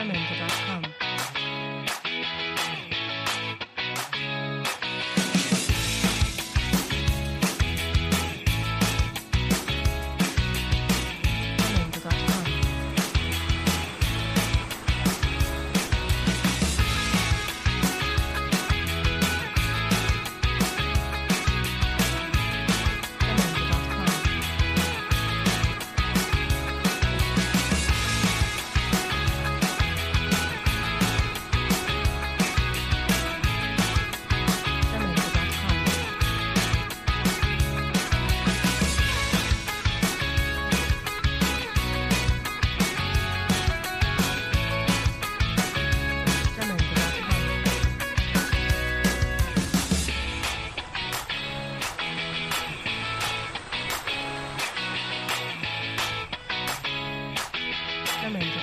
sacramento.com. Sacramento.